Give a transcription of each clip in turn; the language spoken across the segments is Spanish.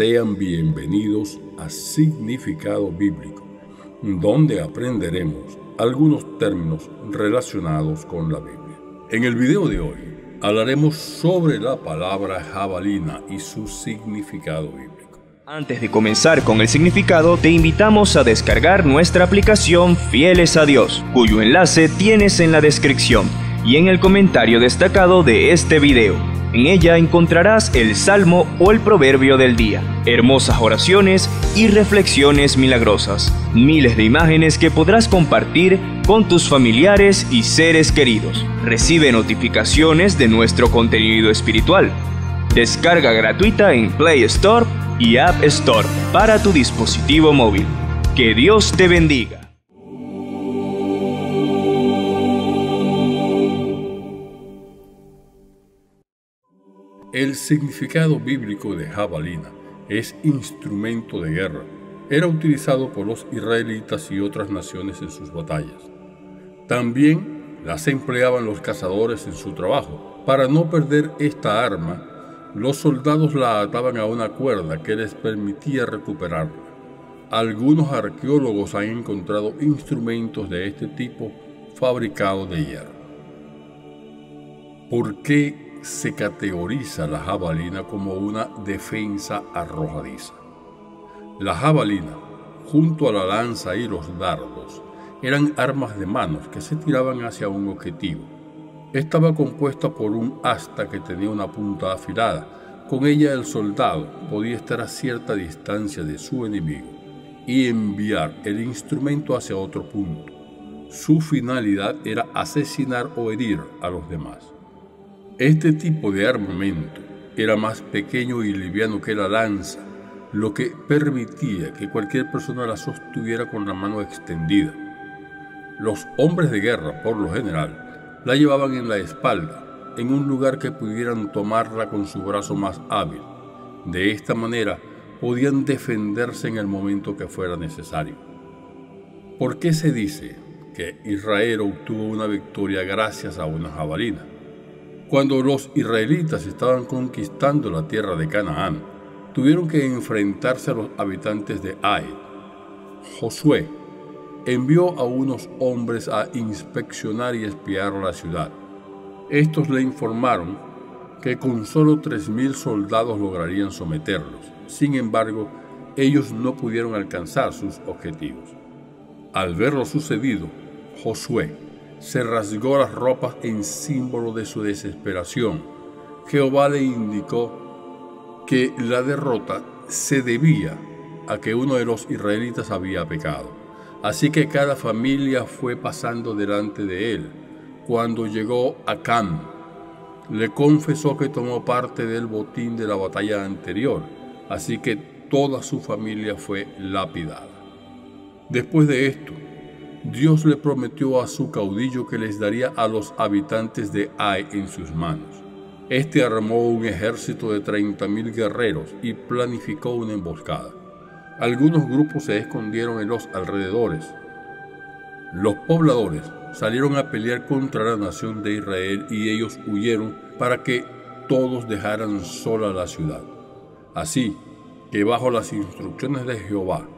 Sean bienvenidos a Significado Bíblico, donde aprenderemos algunos términos relacionados con la Biblia. En el video de hoy hablaremos sobre la palabra jabalina y su significado bíblico. Antes de comenzar con el significado, te invitamos a descargar nuestra aplicación Fieles a Dios, cuyo enlace tienes en la descripción y en el comentario destacado de este video. En ella encontrarás el salmo o el proverbio del día, hermosas oraciones y reflexiones milagrosas, miles de imágenes que podrás compartir con tus familiares y seres queridos. Recibe notificaciones de nuestro contenido espiritual. Descarga gratuita en Play Store y App Store para tu dispositivo móvil. Que Dios te bendiga. El significado bíblico de jabalina es instrumento de guerra. Era utilizado por los israelitas y otras naciones en sus batallas. También las empleaban los cazadores en su trabajo. Para no perder esta arma, los soldados la ataban a una cuerda que les permitía recuperarla. Algunos arqueólogos han encontrado instrumentos de este tipo fabricados de hierro. ¿Por qué se categoriza la jabalina como una defensa arrojadiza. La jabalina, junto a la lanza y los dardos, eran armas de manos que se tiraban hacia un objetivo. Estaba compuesta por un asta que tenía una punta afilada. Con ella el soldado podía estar a cierta distancia de su enemigo y enviar el instrumento hacia otro punto. Su finalidad era asesinar o herir a los demás. Este tipo de armamento era más pequeño y liviano que la lanza, lo que permitía que cualquier persona la sostuviera con la mano extendida. Los hombres de guerra, por lo general, la llevaban en la espalda, en un lugar que pudieran tomarla con su brazo más hábil. De esta manera podían defenderse en el momento que fuera necesario. ¿Por qué se dice que Israel obtuvo una victoria gracias a una jabalina? Cuando los israelitas estaban conquistando la tierra de Canaán, tuvieron que enfrentarse a los habitantes de Ai. Josué envió a unos hombres a inspeccionar y espiar la ciudad. Estos le informaron que con solo 3.000 soldados lograrían someterlos. Sin embargo, ellos no pudieron alcanzar sus objetivos. Al ver lo sucedido, Josué se rasgó las ropas en símbolo de su desesperación. Jehová le indicó que la derrota se debía a que uno de los israelitas había pecado. Así que cada familia fue pasando delante de él. Cuando llegó a Cam, le confesó que tomó parte del botín de la batalla anterior, así que toda su familia fue lapidada. Después de esto, Dios le prometió a su caudillo que les daría a los habitantes de Ai en sus manos. Este armó un ejército de 30.000 guerreros y planificó una emboscada. Algunos grupos se escondieron en los alrededores. Los pobladores salieron a pelear contra la nación de Israel y ellos huyeron para que todos dejaran sola la ciudad. Así que bajo las instrucciones de Jehová,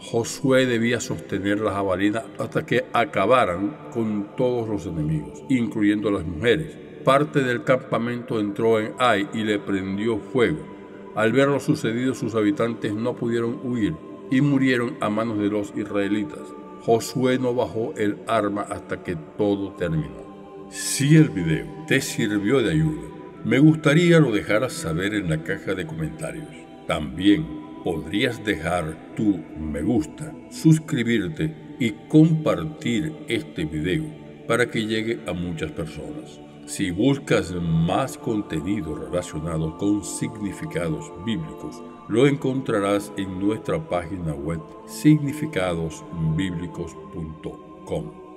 Josué debía sostener la jabalina hasta que acabaran con todos los enemigos, incluyendo las mujeres. Parte del campamento entró en Ai y le prendió fuego. Al ver lo sucedido, sus habitantes no pudieron huir y murieron a manos de los israelitas. Josué no bajó el arma hasta que todo terminó. Si el video te sirvió de ayuda, me gustaría lo dejaras saber en la caja de comentarios. También podrías dejar tu me gusta, suscribirte y compartir este video para que llegue a muchas personas. Si buscas más contenido relacionado con significados bíblicos, lo encontrarás en nuestra página web significadosbíblicos.com.